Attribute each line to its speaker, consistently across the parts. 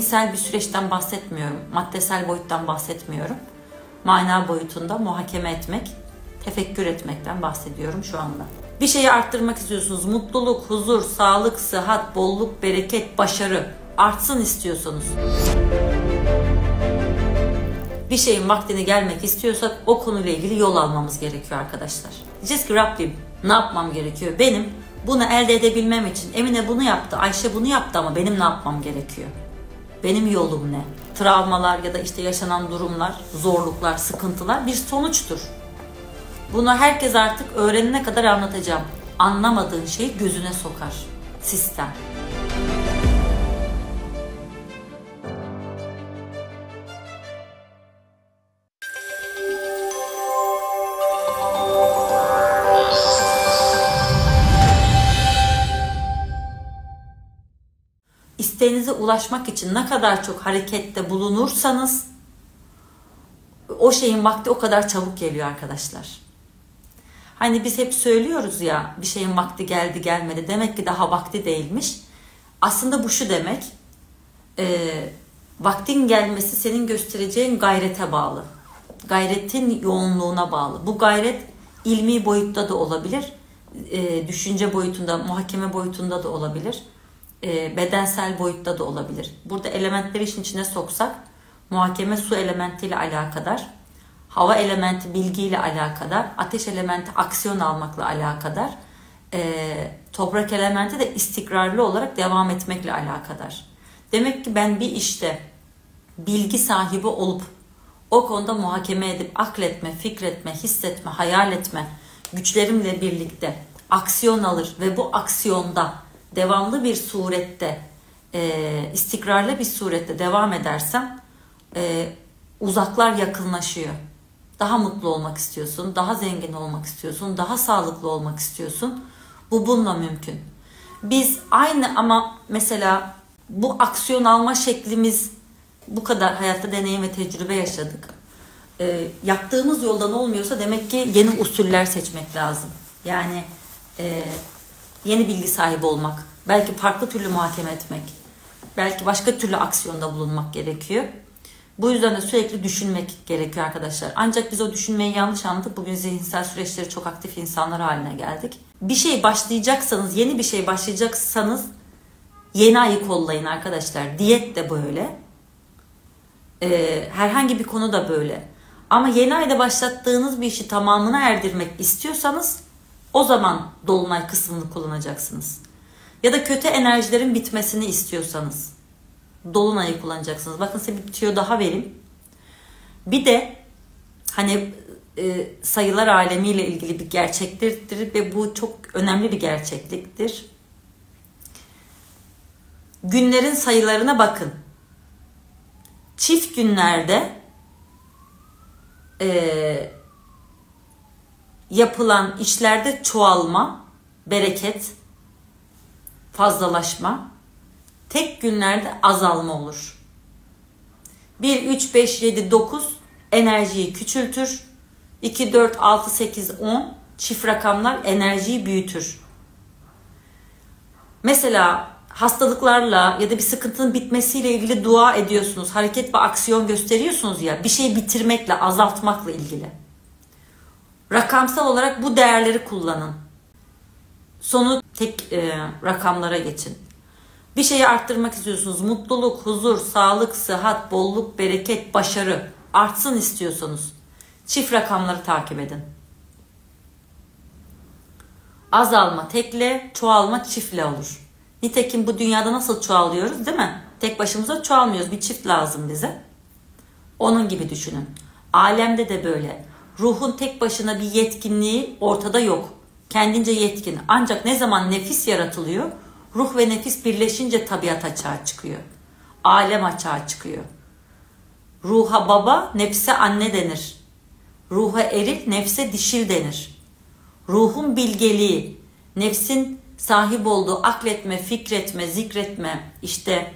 Speaker 1: zihinsel bir süreçten bahsetmiyorum. Maddesel boyuttan bahsetmiyorum. Mana boyutunda muhakeme etmek, tefekkür etmekten bahsediyorum şu anda. Bir şeyi arttırmak istiyorsunuz. Mutluluk, huzur, sağlık, sıhhat, bolluk, bereket, başarı artsın istiyorsunuz. Bir şeyin vaktini gelmek istiyorsak o konuyla ilgili yol almamız gerekiyor arkadaşlar. Diyeceğiz ki Rabbim ne yapmam gerekiyor? Benim bunu elde edebilmem için Emine bunu yaptı, Ayşe bunu yaptı ama benim ne yapmam gerekiyor? Benim yolum ne? Travmalar ya da işte yaşanan durumlar, zorluklar, sıkıntılar bir sonuçtur. Bunu herkes artık öğrenene kadar anlatacağım. Anlamadığın şeyi gözüne sokar. Sistem. İsteğinize ulaşmak için ne kadar çok harekette bulunursanız o şeyin vakti o kadar çabuk geliyor arkadaşlar. Hani biz hep söylüyoruz ya bir şeyin vakti geldi gelmedi demek ki daha vakti değilmiş. Aslında bu şu demek e, vaktin gelmesi senin göstereceğin gayrete bağlı. Gayretin yoğunluğuna bağlı. Bu gayret ilmi boyutta da olabilir. E, düşünce boyutunda, muhakeme boyutunda da olabilir e, bedensel boyutta da olabilir. Burada elementleri işin içine soksak muhakeme su elementiyle alakadar, hava elementi bilgiyle alakadar, ateş elementi aksiyon almakla alakadar, e, toprak elementi de istikrarlı olarak devam etmekle alakadar. Demek ki ben bir işte bilgi sahibi olup o konuda muhakeme edip akletme, fikretme, hissetme, hayal etme güçlerimle birlikte aksiyon alır ve bu aksiyonda devamlı bir surette, e, istikrarlı bir surette devam edersem e, uzaklar yakınlaşıyor. Daha mutlu olmak istiyorsun, daha zengin olmak istiyorsun, daha sağlıklı olmak istiyorsun. Bu bununla mümkün. Biz aynı ama mesela bu aksiyon alma şeklimiz bu kadar hayatta deneyim ve tecrübe yaşadık. E, yaptığımız yoldan olmuyorsa demek ki yeni usuller seçmek lazım. Yani e, yeni bilgi sahibi olmak, belki farklı türlü muhakeme etmek, belki başka türlü aksiyonda bulunmak gerekiyor. Bu yüzden de sürekli düşünmek gerekiyor arkadaşlar. Ancak biz o düşünmeyi yanlış anladık. Bugün zihinsel süreçleri çok aktif insanlar haline geldik. Bir şey başlayacaksanız, yeni bir şey başlayacaksanız yeni ayı kollayın arkadaşlar. Diyet de böyle. Ee, herhangi bir konu da böyle. Ama yeni ayda başlattığınız bir işi tamamına erdirmek istiyorsanız o zaman dolunay kısmını kullanacaksınız. Ya da kötü enerjilerin bitmesini istiyorsanız dolunayı kullanacaksınız. Bakın size bir tüyo daha vereyim. Bir de hani e, sayılar alemiyle ilgili bir gerçekliktir ve bu çok önemli bir gerçekliktir. Günlerin sayılarına bakın. Çift günlerde e, yapılan işlerde çoğalma, bereket, fazlalaşma, tek günlerde azalma olur. 1, 3, 5, 7, 9 enerjiyi küçültür. 2, 4, 6, 8, 10 çift rakamlar enerjiyi büyütür. Mesela hastalıklarla ya da bir sıkıntının bitmesiyle ilgili dua ediyorsunuz. Hareket ve aksiyon gösteriyorsunuz ya. Bir şeyi bitirmekle, azaltmakla ilgili. Rakamsal olarak bu değerleri kullanın. Sonu tek e, rakamlara geçin. Bir şeyi arttırmak istiyorsunuz. Mutluluk, huzur, sağlık, sıhhat, bolluk, bereket, başarı artsın istiyorsanız çift rakamları takip edin. Azalma tekle, çoğalma çiftle olur. Nitekim bu dünyada nasıl çoğalıyoruz değil mi? Tek başımıza çoğalmıyoruz. Bir çift lazım bize. Onun gibi düşünün. Alemde de böyle. Ruhun tek başına bir yetkinliği ortada yok kendince yetkin. Ancak ne zaman nefis yaratılıyor, ruh ve nefis birleşince tabiat açığa çıkıyor. Alem açığa çıkıyor. Ruha baba, nefse anne denir. Ruha eril, nefse dişil denir. Ruhun bilgeliği, nefsin sahip olduğu akletme, fikretme, zikretme, işte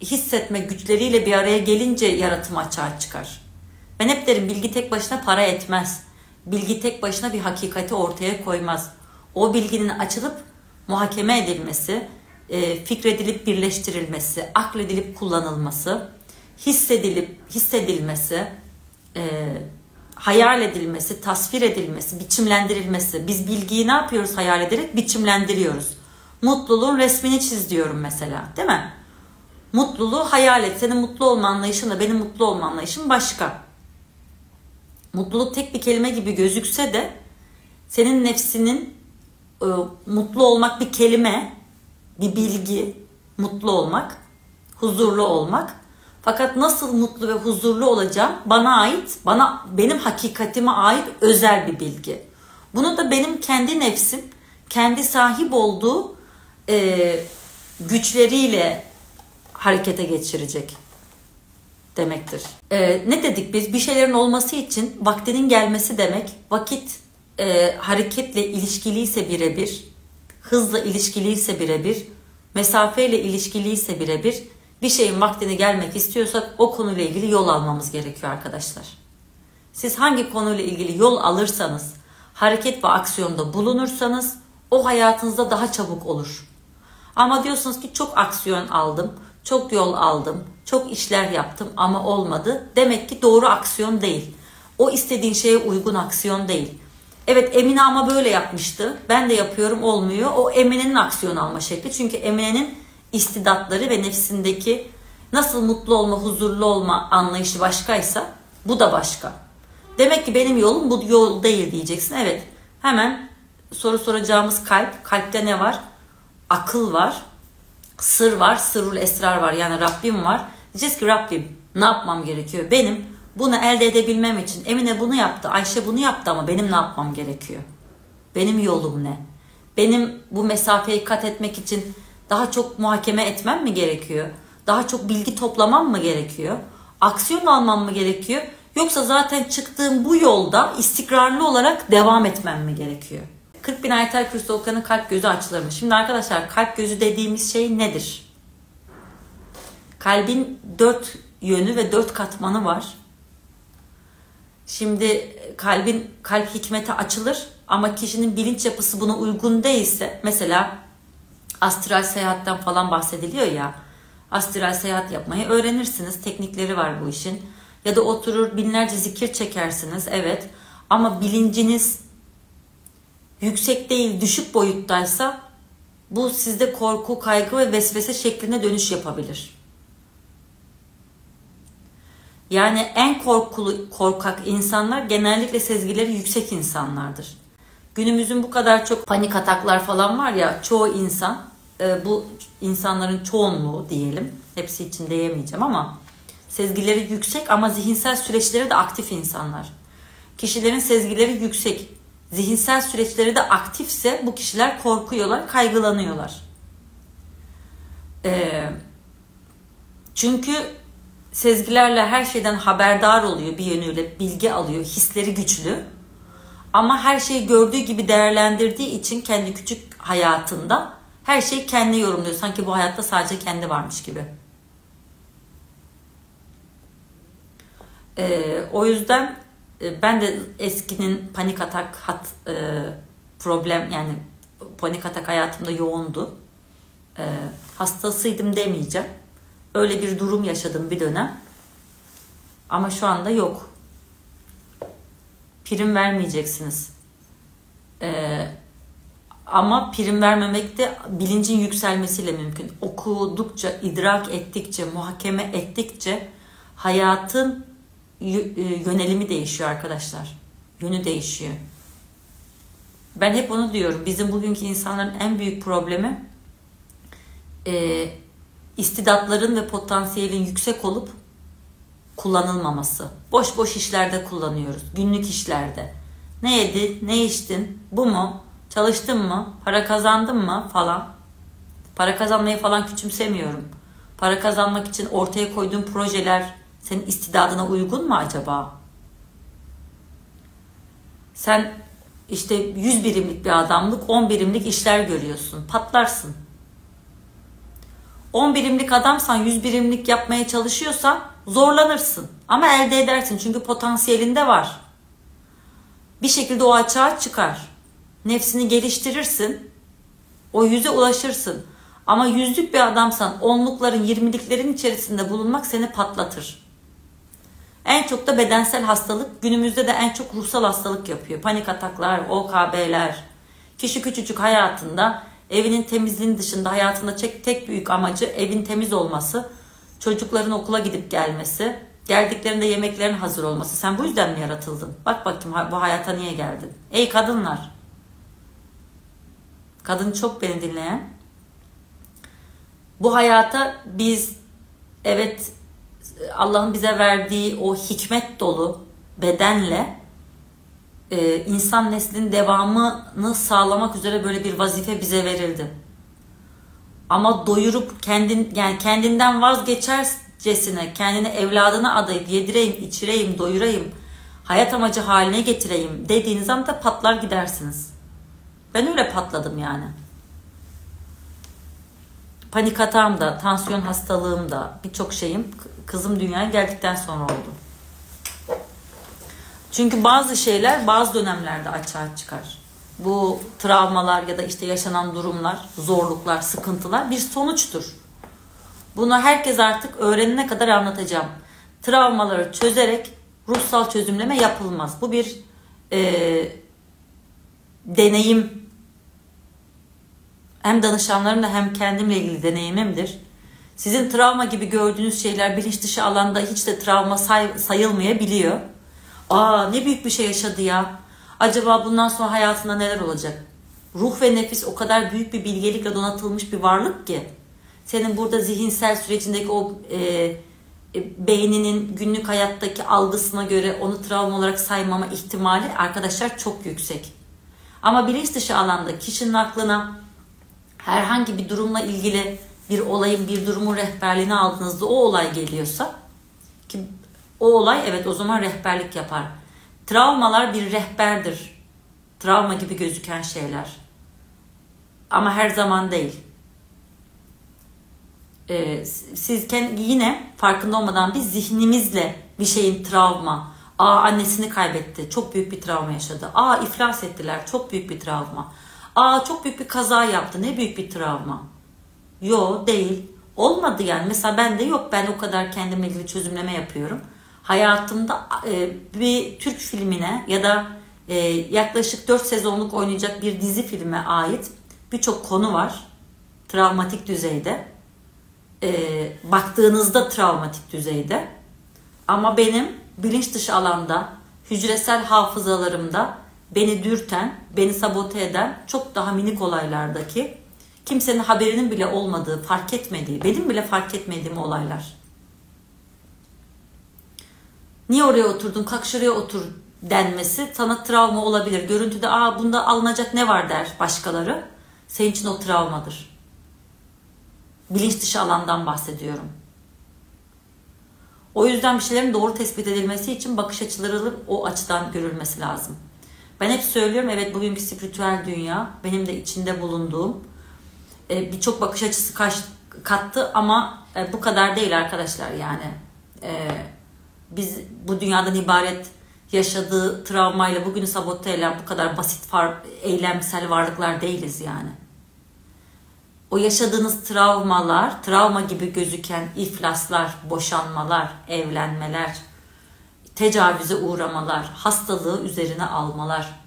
Speaker 1: hissetme güçleriyle bir araya gelince yaratım açığa çıkar. Ben hep derim bilgi tek başına para etmez. Bilgi tek başına bir hakikati ortaya koymaz o bilginin açılıp muhakeme edilmesi, e, fikredilip birleştirilmesi, akledilip kullanılması, hissedilip hissedilmesi, e, hayal edilmesi, tasvir edilmesi, biçimlendirilmesi. Biz bilgiyi ne yapıyoruz hayal ederek? Biçimlendiriyoruz. Mutluluğun resmini çiz diyorum mesela değil mi? Mutluluğu hayal et. Senin mutlu olma anlayışınla benim mutlu olma anlayışım başka. Mutluluk tek bir kelime gibi gözükse de senin nefsinin e, mutlu olmak bir kelime, bir bilgi, mutlu olmak, huzurlu olmak. Fakat nasıl mutlu ve huzurlu olacağım bana ait, bana benim hakikatime ait özel bir bilgi. Bunu da benim kendi nefsim, kendi sahip olduğu e, güçleriyle harekete geçirecek demektir. E, ne dedik biz? Bir şeylerin olması için vaktinin gelmesi demek. Vakit e, hareketle ilişkiliyse birebir, hızla ilişkiliyse birebir, mesafeyle ilişkiliyse birebir, bir şeyin vaktini gelmek istiyorsak o konuyla ilgili yol almamız gerekiyor arkadaşlar. Siz hangi konuyla ilgili yol alırsanız, hareket ve aksiyonda bulunursanız o hayatınızda daha çabuk olur. Ama diyorsunuz ki çok aksiyon aldım, çok yol aldım, çok işler yaptım ama olmadı. Demek ki doğru aksiyon değil. O istediğin şeye uygun aksiyon değil. Evet Emine ama böyle yapmıştı. Ben de yapıyorum olmuyor. O Emine'nin aksiyon alma şekli. Çünkü Emine'nin istidatları ve nefsindeki nasıl mutlu olma, huzurlu olma anlayışı başkaysa bu da başka. Demek ki benim yolum bu yol değil diyeceksin. Evet hemen soru soracağımız kalp. Kalpte ne var? Akıl var. Sır var. Sırrul esrar var. Yani Rabbim var. Diyeceğiz ki Rabbim ne yapmam gerekiyor? Benim bunu elde edebilmem için Emine bunu yaptı, Ayşe bunu yaptı ama benim ne yapmam gerekiyor? Benim yolum ne? Benim bu mesafeyi kat etmek için daha çok muhakeme etmem mi gerekiyor? Daha çok bilgi toplamam mı gerekiyor? Aksiyon almam mı gerekiyor? Yoksa zaten çıktığım bu yolda istikrarlı olarak devam etmem mi gerekiyor? 40 bin ayetel kürsü okuyanın kalp gözü açılır mı? Şimdi arkadaşlar kalp gözü dediğimiz şey nedir? Kalbin dört yönü ve dört katmanı var. Şimdi kalbin kalp hikmete açılır ama kişinin bilinç yapısı buna uygun değilse mesela astral seyahatten falan bahsediliyor ya astral seyahat yapmayı öğrenirsiniz. Teknikleri var bu işin. Ya da oturur binlerce zikir çekersiniz. Evet. Ama bilinciniz yüksek değil düşük boyuttaysa bu sizde korku, kaygı ve vesvese şeklinde dönüş yapabilir. Yani en korkulu, korkak insanlar genellikle sezgileri yüksek insanlardır. Günümüzün bu kadar çok panik ataklar falan var ya çoğu insan e, bu insanların çoğunluğu diyelim hepsi için diyemeyeceğim ama sezgileri yüksek ama zihinsel süreçleri de aktif insanlar. Kişilerin sezgileri yüksek, zihinsel süreçleri de aktifse bu kişiler korkuyorlar, kaygılanıyorlar. E, çünkü sezgilerle her şeyden haberdar oluyor bir yönüyle, bilgi alıyor, hisleri güçlü. Ama her şeyi gördüğü gibi değerlendirdiği için kendi küçük hayatında her şeyi kendi yorumluyor. Sanki bu hayatta sadece kendi varmış gibi. Ee, o yüzden ben de eskinin panik atak hat e, problem yani panik atak hayatımda yoğundu. E, hastasıydım demeyeceğim Öyle bir durum yaşadım bir dönem. Ama şu anda yok. Prim vermeyeceksiniz. Ee, ama prim vermemek de bilincin yükselmesiyle mümkün. Okudukça, idrak ettikçe, muhakeme ettikçe hayatın e, yönelimi değişiyor arkadaşlar. Yönü değişiyor. Ben hep onu diyorum. Bizim bugünkü insanların en büyük problemi e, istidatların ve potansiyelin yüksek olup kullanılmaması. Boş boş işlerde kullanıyoruz. Günlük işlerde. Ne yedin, ne içtin, bu mu, çalıştın mı, para kazandın mı falan. Para kazanmayı falan küçümsemiyorum. Para kazanmak için ortaya koyduğun projeler senin istidadına uygun mu acaba? Sen işte 100 birimlik bir adamlık 10 birimlik işler görüyorsun. Patlarsın. 10 birimlik adamsan 100 birimlik yapmaya çalışıyorsan zorlanırsın. Ama elde edersin çünkü potansiyelinde var. Bir şekilde o açığa çıkar. Nefsini geliştirirsin. O yüze ulaşırsın. Ama yüzlük bir adamsan onlukların, yirmiliklerin içerisinde bulunmak seni patlatır. En çok da bedensel hastalık, günümüzde de en çok ruhsal hastalık yapıyor. Panik ataklar, OKB'ler. Kişi küçücük hayatında evinin temizliğinin dışında hayatında tek, tek büyük amacı evin temiz olması, çocukların okula gidip gelmesi, geldiklerinde yemeklerin hazır olması. Sen bu yüzden mi yaratıldın? Bak bakayım bu hayata niye geldin? Ey kadınlar! Kadın çok beni dinleyen. Bu hayata biz evet Allah'ın bize verdiği o hikmet dolu bedenle e, insan neslinin devamını sağlamak üzere böyle bir vazife bize verildi. Ama doyurup kendin yani kendinden vazgeçercesine kendini evladına adayıp yedireyim, içireyim, doyurayım, hayat amacı haline getireyim dediğiniz anda patlar gidersiniz. Ben öyle patladım yani. Panik atağım da, tansiyon hastalığım da, birçok şeyim kızım dünyaya geldikten sonra oldu. Çünkü bazı şeyler bazı dönemlerde açığa çıkar. Bu travmalar ya da işte yaşanan durumlar, zorluklar, sıkıntılar bir sonuçtur. Bunu herkes artık öğrenene kadar anlatacağım. Travmaları çözerek ruhsal çözümleme yapılmaz. Bu bir e, deneyim. Hem danışanlarımla hem kendimle ilgili deneyimimdir. Sizin travma gibi gördüğünüz şeyler bilinç dışı alanda hiç de travma say, sayılmayabiliyor. Aa ne büyük bir şey yaşadı ya. Acaba bundan sonra hayatında neler olacak? Ruh ve nefis o kadar büyük bir bilgelikle donatılmış bir varlık ki. Senin burada zihinsel sürecindeki o e, e, beyninin günlük hayattaki algısına göre onu travma olarak saymama ihtimali arkadaşlar çok yüksek. Ama bilinç dışı alanda kişinin aklına herhangi bir durumla ilgili bir olayın, bir durumun rehberliğini aldığınızda o olay geliyorsa ki o olay evet o zaman rehberlik yapar. Travmalar bir rehberdir. Travma gibi gözüken şeyler. Ama her zaman değil. Ee, siz yine farkında olmadan bir zihnimizle bir şeyin travma. Aa annesini kaybetti. Çok büyük bir travma yaşadı. Aa iflas ettiler. Çok büyük bir travma. Aa çok büyük bir kaza yaptı. Ne büyük bir travma. Yo değil. Olmadı yani. Mesela ben de yok. Ben o kadar kendimle ilgili çözümleme yapıyorum hayatımda e, bir Türk filmine ya da e, yaklaşık 4 sezonluk oynayacak bir dizi filme ait birçok konu var. Travmatik düzeyde. E, baktığınızda travmatik düzeyde. Ama benim bilinç dışı alanda, hücresel hafızalarımda beni dürten, beni sabote eden çok daha minik olaylardaki kimsenin haberinin bile olmadığı, fark etmediği, benim bile fark etmediğim olaylar. Niye oraya oturdun? Kalk şuraya otur denmesi sana travma olabilir. Görüntüde aa bunda alınacak ne var der başkaları. Senin için o travmadır. Bilinç dışı alandan bahsediyorum. O yüzden bir şeylerin doğru tespit edilmesi için bakış açıları o açıdan görülmesi lazım. Ben hep söylüyorum evet bugünkü spiritüel dünya benim de içinde bulunduğum e, birçok bakış açısı kattı ama e, bu kadar değil arkadaşlar yani. E, biz bu dünyadan ibaret yaşadığı travmayla bugünü sabote eden bu kadar basit far, eylemsel varlıklar değiliz yani. O yaşadığınız travmalar, travma gibi gözüken iflaslar, boşanmalar, evlenmeler, tecavüze uğramalar, hastalığı üzerine almalar,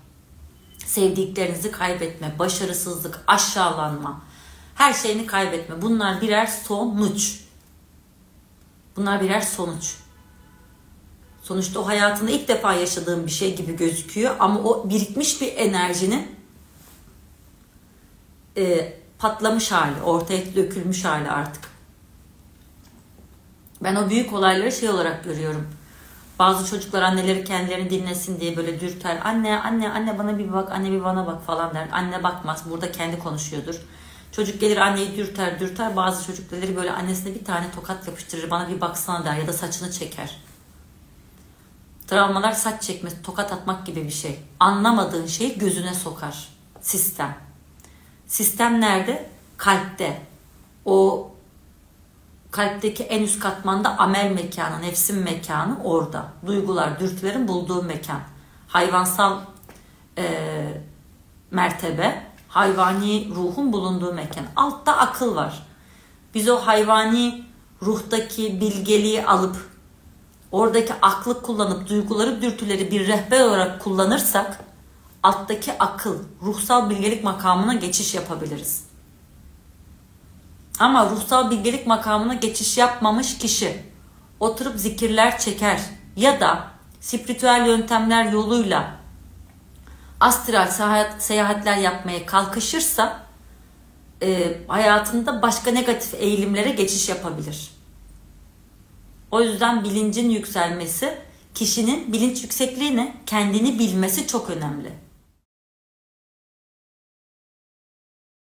Speaker 1: sevdiklerinizi kaybetme, başarısızlık, aşağılanma, her şeyini kaybetme. Bunlar birer sonuç. Bunlar birer sonuç. Sonuçta o hayatında ilk defa yaşadığın bir şey gibi gözüküyor ama o birikmiş bir enerjinin e, patlamış hali, ortaya dökülmüş hali artık. Ben o büyük olayları şey olarak görüyorum. Bazı çocuklar anneleri kendilerini dinlesin diye böyle dürter. Anne, anne, anne bana bir bak, anne bir bana bak falan der. Anne bakmaz. Burada kendi konuşuyordur. Çocuk gelir anneyi dürter dürter. Bazı çocukları böyle annesine bir tane tokat yapıştırır. Bana bir baksana der ya da saçını çeker. Travmalar saç çekmesi, tokat atmak gibi bir şey. Anlamadığın şeyi gözüne sokar sistem. Sistem nerede? Kalpte. O kalpteki en üst katmanda amel mekanı, nefsin mekanı orada. Duygular, dürtülerin bulduğu mekan. Hayvansal e, mertebe hayvani ruhun bulunduğu mekan. Altta akıl var. Biz o hayvani ruhtaki bilgeliği alıp oradaki aklı kullanıp duyguları, dürtüleri bir rehber olarak kullanırsak alttaki akıl, ruhsal bilgelik makamına geçiş yapabiliriz. Ama ruhsal bilgelik makamına geçiş yapmamış kişi oturup zikirler çeker ya da spiritüel yöntemler yoluyla astral seyahat, seyahatler yapmaya kalkışırsa e, hayatında başka negatif eğilimlere geçiş yapabilir. O yüzden bilincin yükselmesi, kişinin bilinç yüksekliğini kendini bilmesi çok önemli.